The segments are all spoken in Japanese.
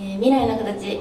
えー、未来の形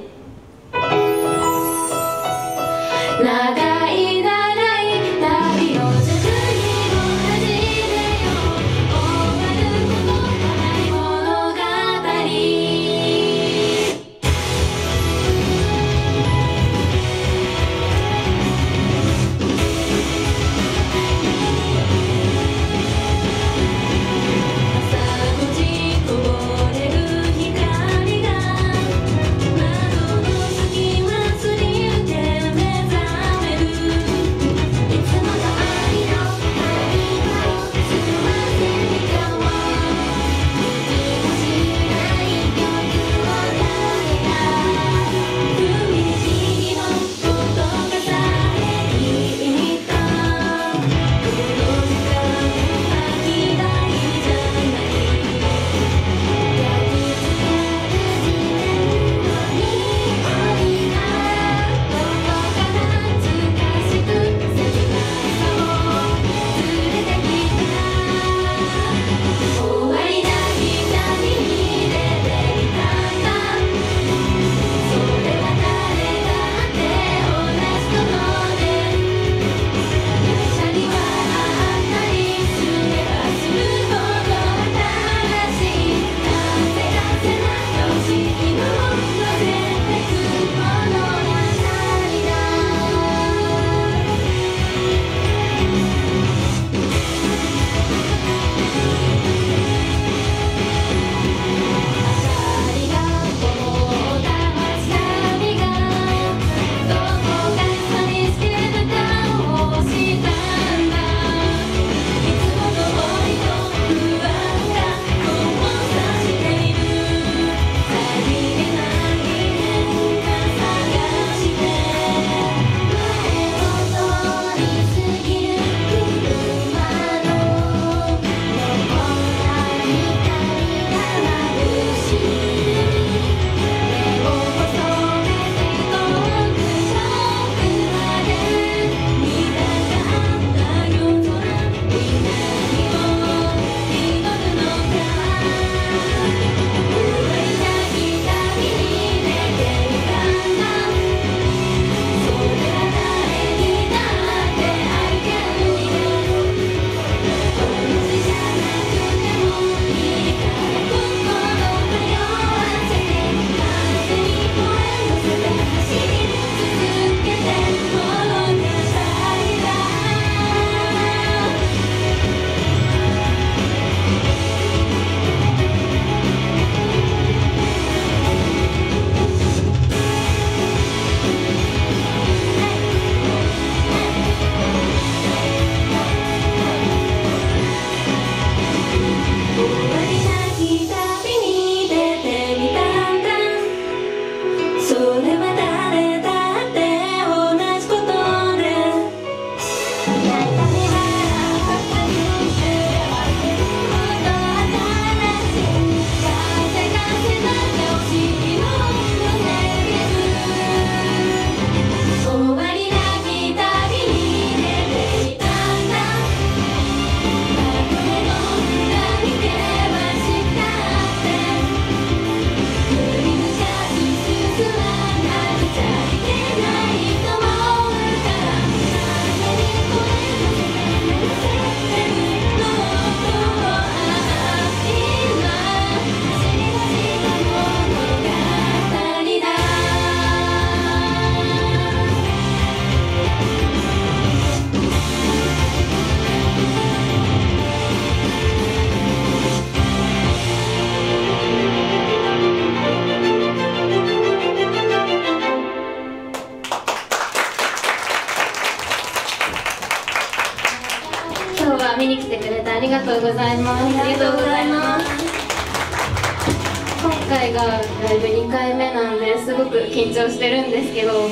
がライブ2回目なんですごく緊張してるんですけど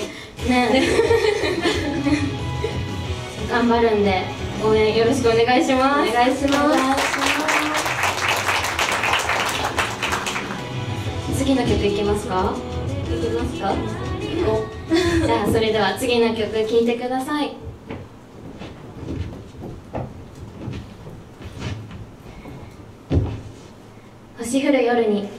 ね。頑張るんで応援よろしくお願いします。お願いします。次の曲いきますか？いきますか？じゃあそれでは次の曲聴いてください。星降る夜に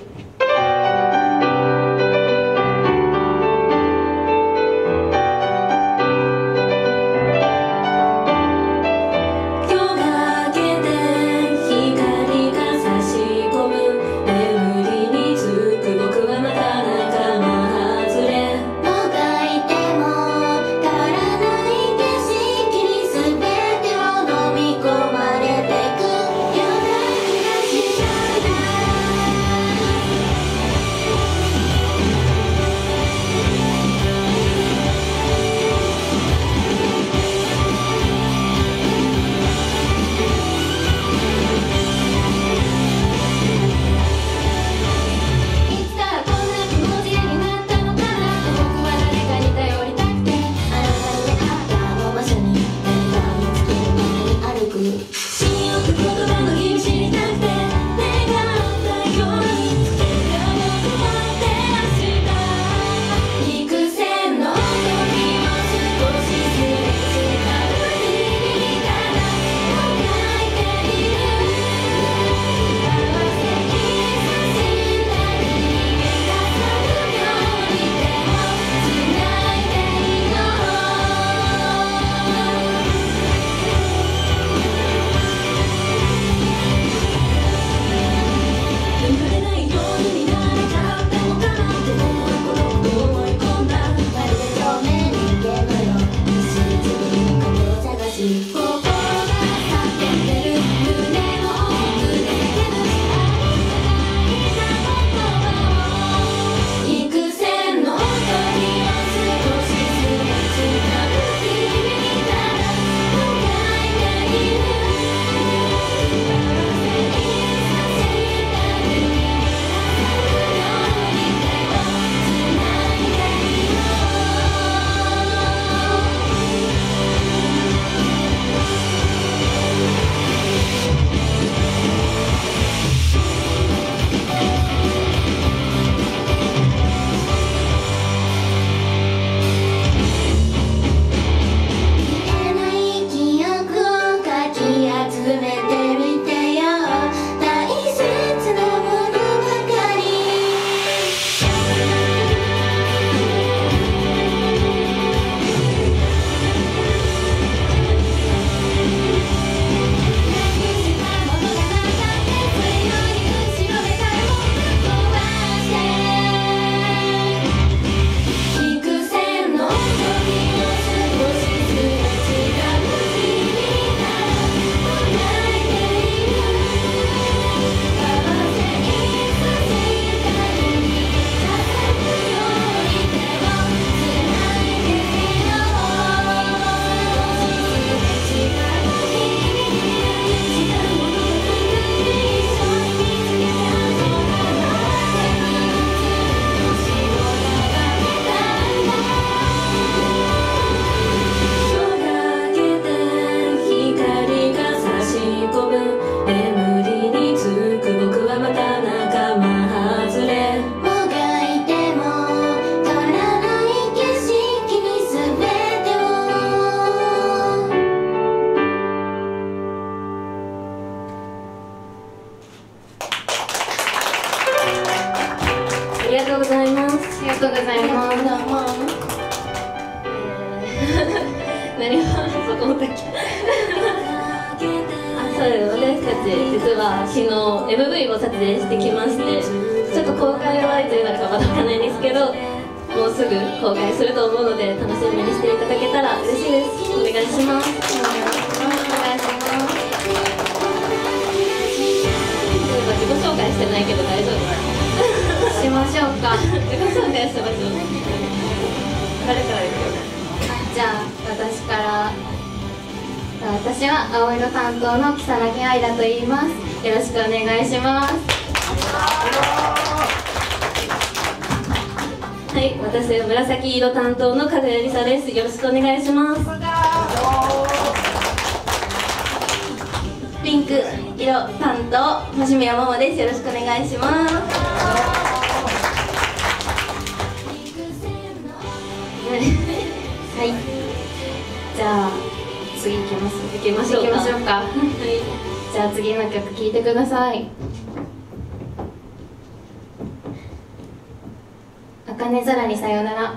昨日の MV を撮影してきましてちょっと公開はいというのかまだわかんないんですけどもうすぐ公開すると思うので楽しみにしていただけたら嬉しいです。お願いします。お願いします。自己紹介してないけど大丈夫。しましょうか自己紹介しましょう誰からじゃあ私から。私は青色担当の木更木愛だと言います。よろしくお願いします。はい私は紫色担当の風谷梨沙です。よろしくお願いします。ピンク色担当星宮桃です。よろしくお願いします。はいじゃあ次行きます。行きましょうか。はい。じゃあ次の曲聴いてください「茜空にさよなら」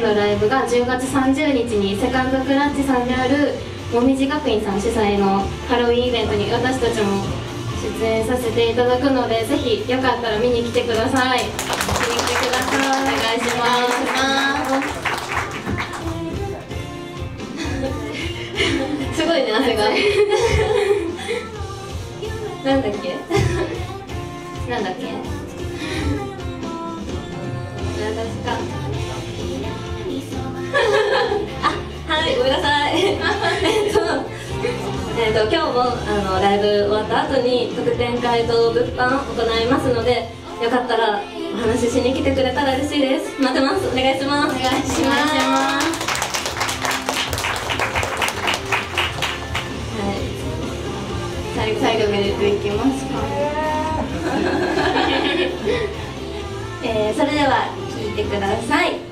回のライブが10月30日にセカンドクラッチさんであるもみじ学院さん主催のハロウィンイベントに私たちも出演させていただくのでぜひよかったら見に来てください。見に来てください。お願いします。すごいね汗が。なんだっけ？なんだっけ？私かはいごめんなさい。えっとえーと、今日もあのライブ終わった後に特典会と物販を行いますのでよかったらお話ししに来てくれたら嬉しいです。待ってます。お願いします。お願いします、はい、最後メリッいきますか？えー、それでは聞いてください。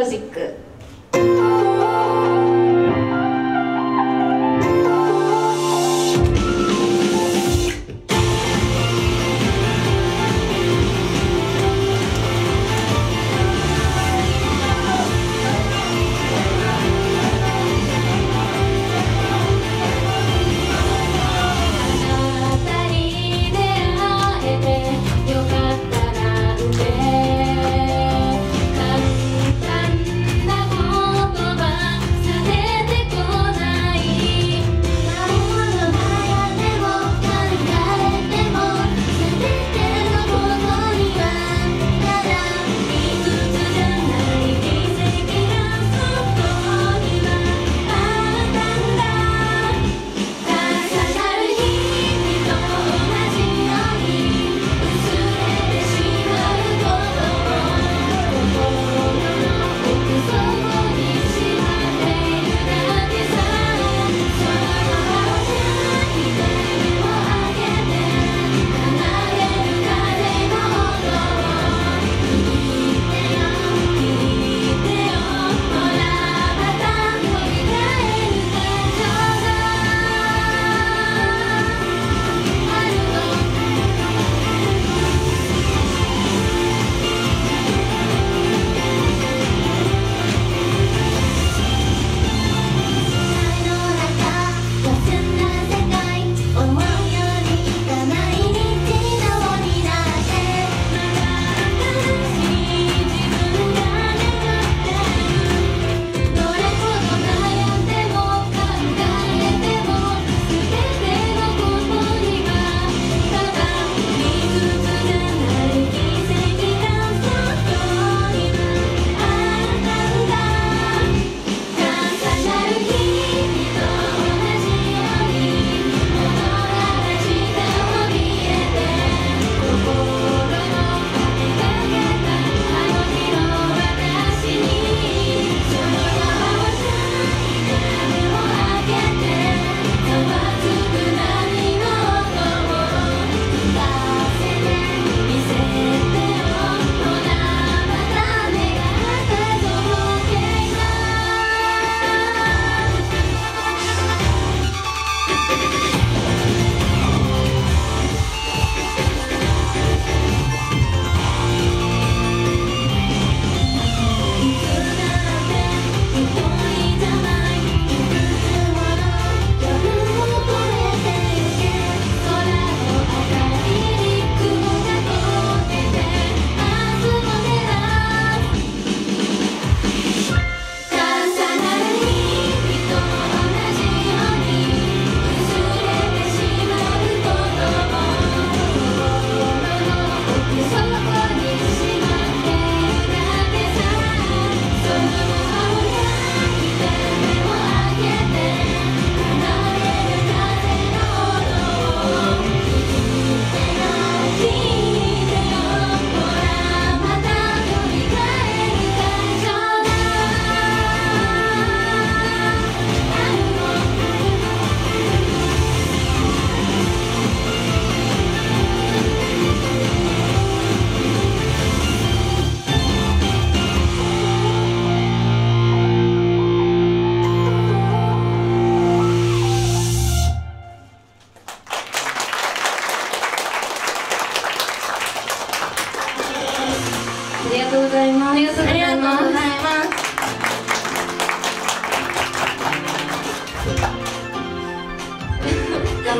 மியூசிக்கு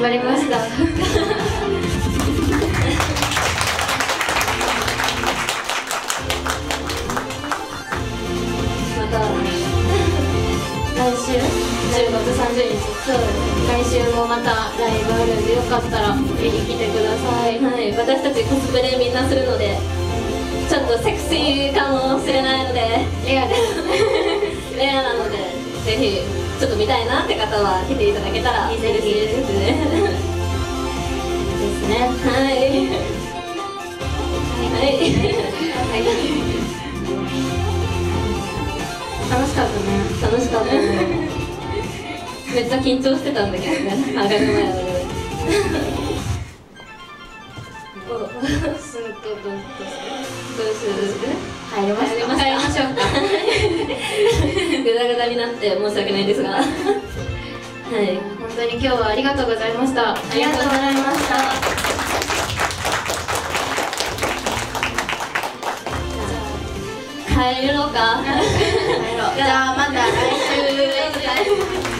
頑張りました。また来週十月三十日そう来週もまたライブあるんでよかったら見に来てください、はい、私たちコスプレみんなするのでちょっとセクシーかもしれないので。レアです。レアなのでぜひ。ちょっと見たいなって方は来ていただけたら嬉しいですね。ですね。はいはい、楽しかったね。楽しかったね。めっちゃ緊張してたんだけどね。上がる前はどうするどうする入りましょう入りましょうか。グダグダになって申し訳ないですが。はい。本当に今日はありがとうございました。ありがとうございま帰ろうか。帰ろう。じゃあまた来週